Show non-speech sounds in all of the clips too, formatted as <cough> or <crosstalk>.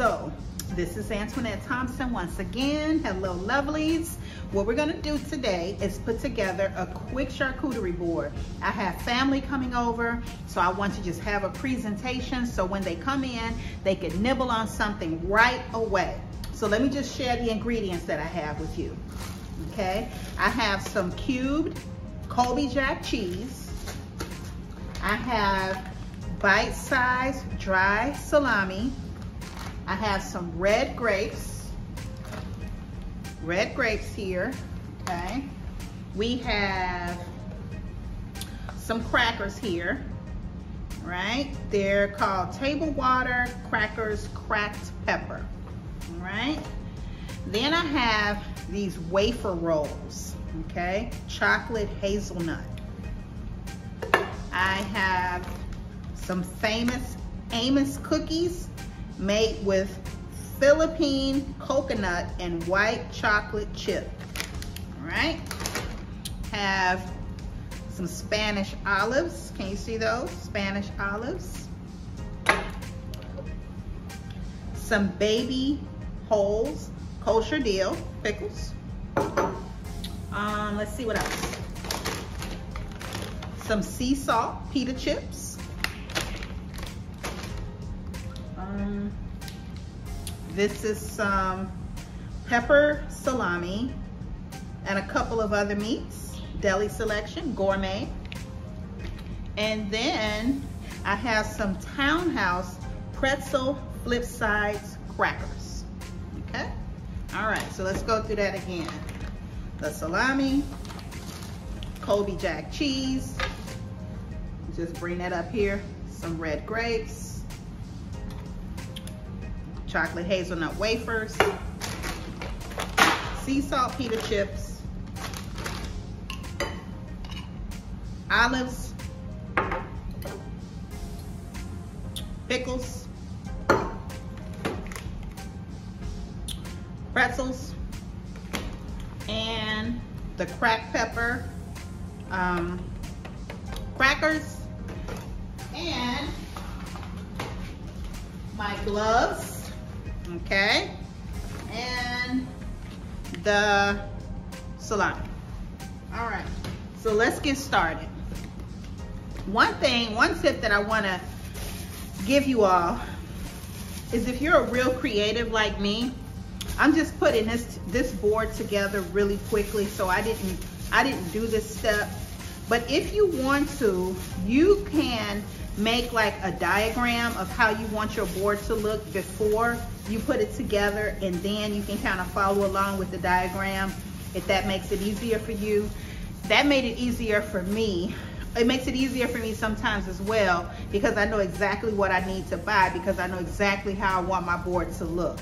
So this is Antoinette Thompson once again. Hello lovelies. What we're gonna do today is put together a quick charcuterie board. I have family coming over, so I want to just have a presentation so when they come in, they can nibble on something right away. So let me just share the ingredients that I have with you, okay? I have some cubed Colby Jack cheese. I have bite-sized dry salami. I have some red grapes, red grapes here, okay? We have some crackers here, right? They're called table water crackers cracked pepper, all right? Then I have these wafer rolls, okay? Chocolate hazelnut. I have some famous Amos cookies made with Philippine coconut and white chocolate chip. All right. Have some Spanish olives. Can you see those? Spanish olives. Some baby wholes, kosher dill, pickles. Um, let's see what else. Some sea salt pita chips. Um, this is some pepper salami and a couple of other meats, deli selection, gourmet. And then I have some Townhouse pretzel flip sides crackers, okay? All right, so let's go through that again. The salami, Colby Jack cheese, just bring that up here, some red grapes, chocolate hazelnut wafers, sea salt pita chips, olives, pickles, pretzels, and the cracked pepper um, crackers, and my gloves, okay? And the salami. All right, so let's get started. One thing, one tip that I wanna give you all is if you're a real creative like me, I'm just putting this this board together really quickly, so I didn't I didn't do this step. But if you want to, you can make like a diagram of how you want your board to look before you put it together and then you can kind of follow along with the diagram if that makes it easier for you. That made it easier for me. It makes it easier for me sometimes as well because I know exactly what I need to buy because I know exactly how I want my board to look.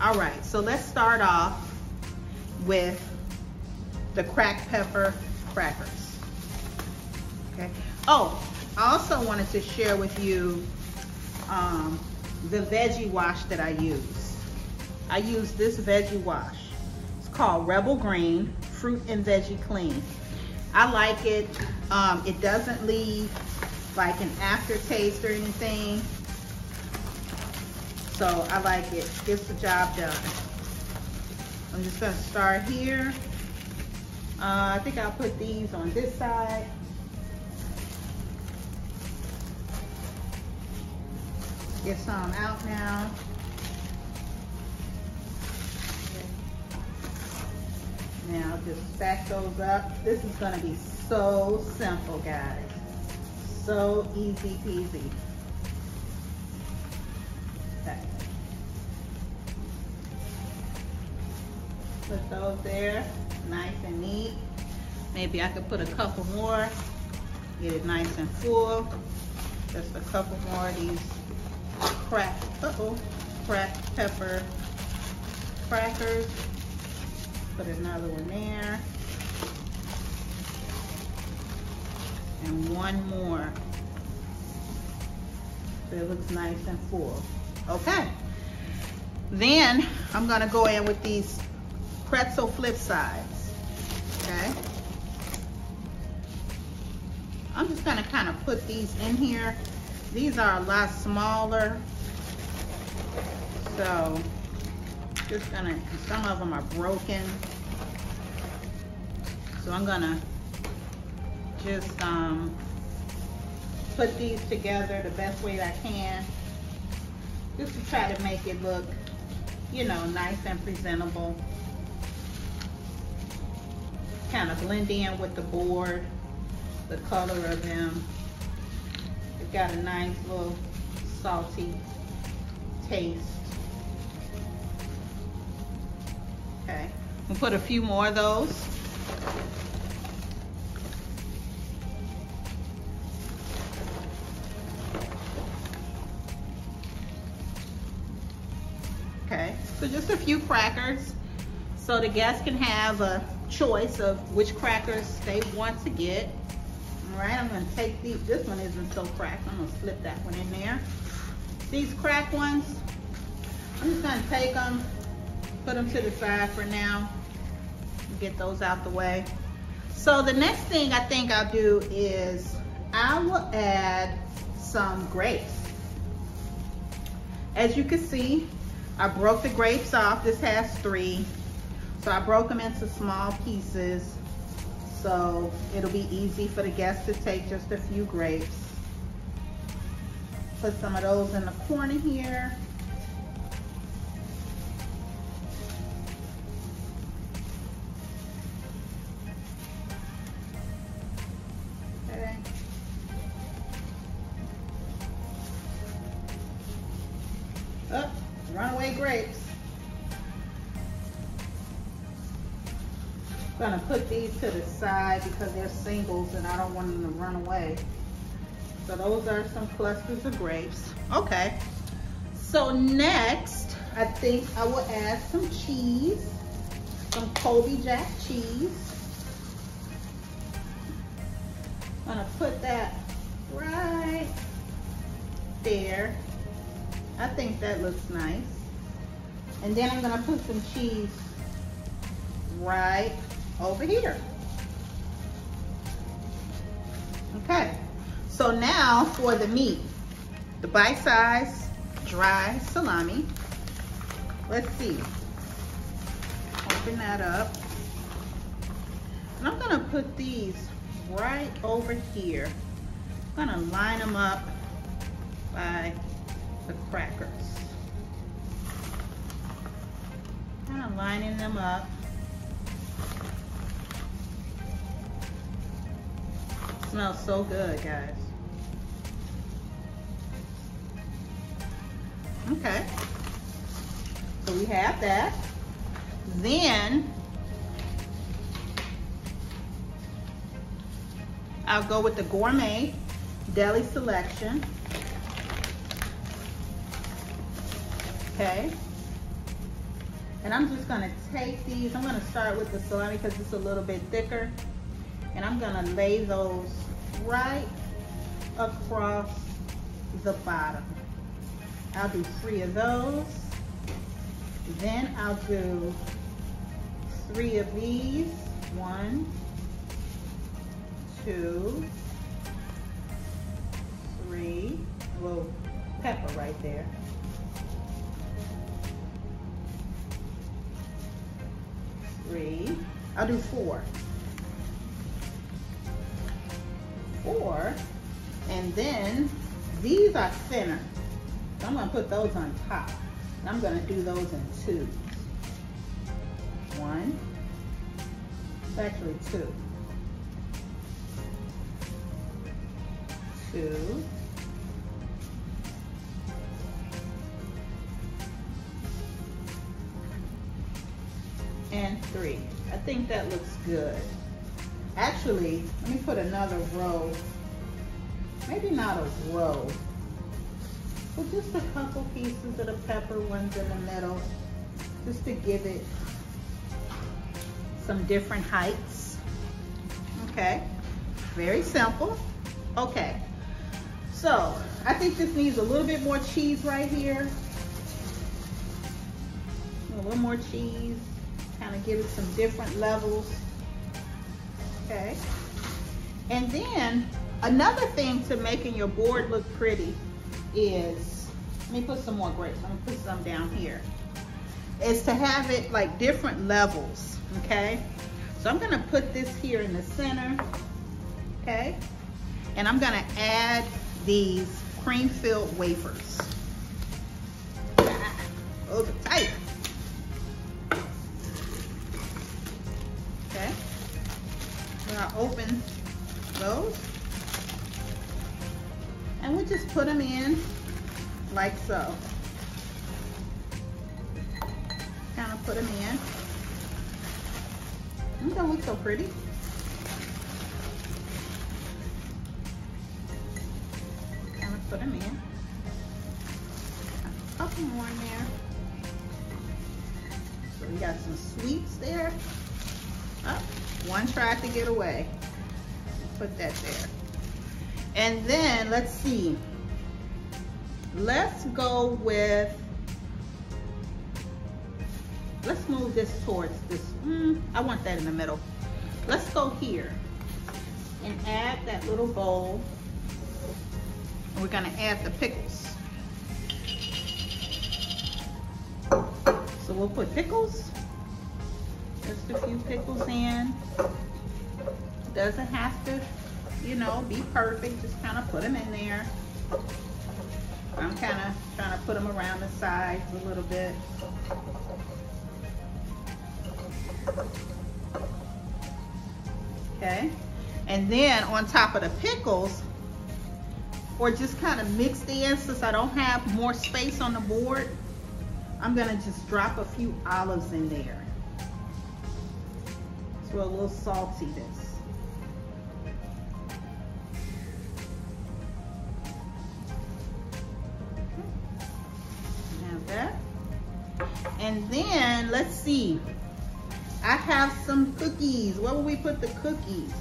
All right, so let's start off with the cracked pepper crackers. Okay. Oh, I also wanted to share with you um, the veggie wash that I use. I use this veggie wash. It's called Rebel Green Fruit and Veggie Clean. I like it. Um, it doesn't leave like an aftertaste or anything. So I like it. Gets the job done. I'm just gonna start here. Uh, I think I'll put these on this side. Get some out now. Now just stack those up. This is gonna be so simple, guys. So easy peasy. Put those there, nice and neat. Maybe I could put a couple more, get it nice and full. Just a couple more of these cracked, uh-oh, cracked pepper crackers. Put another one there. And one more. So it looks nice and full. Okay. Then I'm gonna go in with these pretzel flip sides. Okay. I'm just gonna kind of put these in here. These are a lot smaller So just gonna, some of them are broken. So I'm gonna just um, put these together the best way I can. Just to try to make it look, you know, nice and presentable. Kind of blend in with the board, the color of them. It's got a nice little salty taste. Okay, we'll put a few more of those. Okay, so just a few crackers so the guests can have a choice of which crackers they want to get. All right, I'm gonna take these, this one isn't so cracked, I'm gonna slip that one in there. These cracked ones, I'm just gonna take them, put them to the side for now, get those out the way. So the next thing I think I'll do is I will add some grapes. As you can see, I broke the grapes off. This has three. So I broke them into small pieces. So it'll be easy for the guests to take just a few grapes. Put some of those in the corner here. Oh, runaway grapes. I'm gonna put these to the side because they're singles and I don't want them to run away. So those are some clusters of grapes. Okay. So next, I think I will add some cheese, some Colby Jack cheese. I'm gonna put that right there I think that looks nice. And then I'm gonna put some cheese right over here. Okay, so now for the meat. The bite-size dry salami. Let's see. Open that up. And I'm gonna put these right over here. I'm gonna line them up by the crackers. Kind of lining them up. Smells so good, guys. Okay. So we have that. Then I'll go with the gourmet deli selection. Okay? And I'm just gonna take these, I'm gonna start with the salami because it's a little bit thicker. And I'm gonna lay those right across the bottom. I'll do three of those. Then I'll do three of these. One, two, three. A little pepper right there. Three, I'll do four. Four, and then these are thinner. So I'm gonna put those on top. And I'm gonna do those in two. One, it's actually two. Two, and three. I think that looks good. Actually, let me put another row. Maybe not a row, but just a couple pieces of the pepper ones in the middle, just to give it some different heights. Okay, very simple. Okay, so I think this needs a little bit more cheese right here. A little more cheese kind of give it some different levels. Okay. And then another thing to making your board look pretty is let me put some more grapes. I'm gonna put some down here. Is to have it like different levels, okay? So I'm gonna put this here in the center, okay? And I'm gonna add these cream-filled wafers. Are tight. Open those. And we just put them in like so. Kind of put them in. They don't look so pretty. Kind of put them in. A couple more in there. So we got some sweets there. Oh, one tried to get away. Put that there. And then let's see. Let's go with, let's move this towards this. Mm, I want that in the middle. Let's go here and add that little bowl. And we're gonna add the pickles. So we'll put pickles, a few pickles in. Doesn't have to you know, be perfect. Just kind of put them in there. I'm kind of trying to put them around the sides a little bit. Okay. And then on top of the pickles, or just kind of mixed in since I don't have more space on the board, I'm gonna just drop a few olives in there. So a little salty this. And then, let's see. I have some cookies. Where will we put the cookies?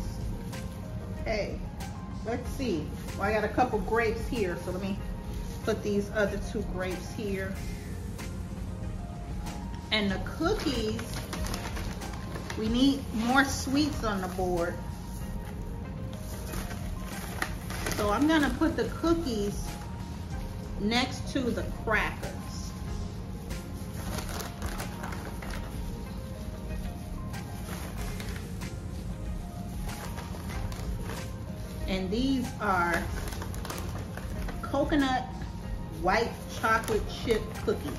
Hey, let's see. Well, I got a couple grapes here, so let me put these other two grapes here. And the cookies, we need more sweets on the board. So I'm gonna put the cookies next to the crackers. and these are coconut white chocolate chip cookies.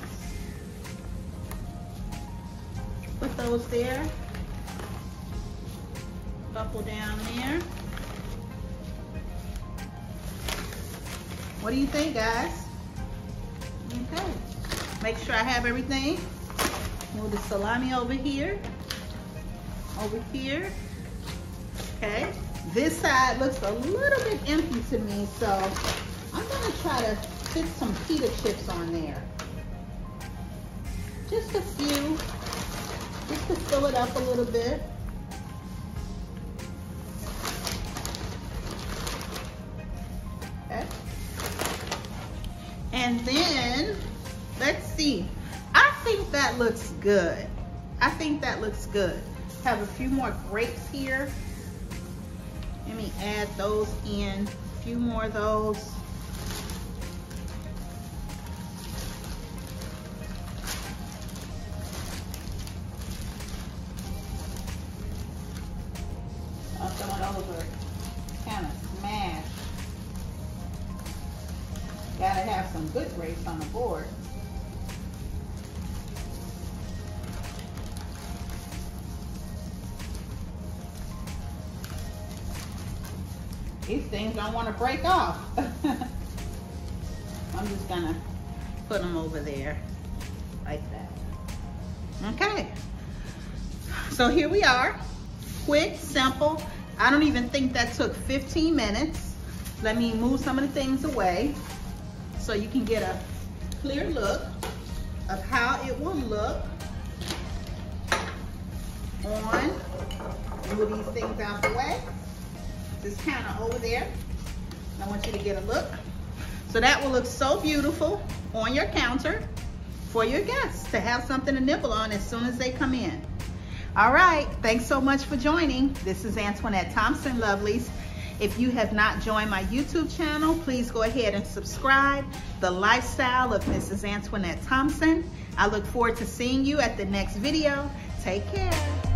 Put those there. Couple down there. What do you think, guys? Okay. Make sure I have everything. Move the salami over here. Over here. Okay. This side looks a little bit empty to me, so I'm gonna try to fit some pita chips on there. Just a few, just to fill it up a little bit. And then, let's see. I think that looks good. I think that looks good. Have a few more grapes here. Let me add those in, a few more of those. Gotta have some good grapes on the board. These things don't want to break off. <laughs> I'm just gonna put them over there like that. Okay. So here we are. Quick, simple. I don't even think that took 15 minutes. Let me move some of the things away so you can get a clear look of how it will look on, move these things out the way this counter over there. I want you to get a look. So that will look so beautiful on your counter for your guests to have something to nibble on as soon as they come in. All right, thanks so much for joining. This is Antoinette Thompson Lovelies. If you have not joined my YouTube channel, please go ahead and subscribe. The Lifestyle of Mrs. Antoinette Thompson. I look forward to seeing you at the next video. Take care.